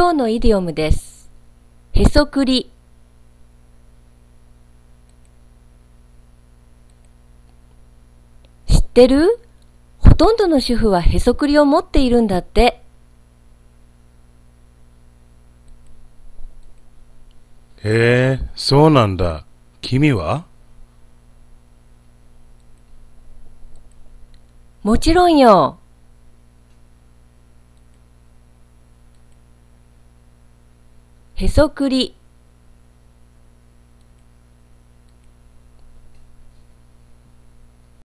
今日のイディオムです。へそくり。知ってる？ほとんどの主婦はへそくりを持っているんだって。へえ、そうなんだ。君は？もちろんよ。へそくり。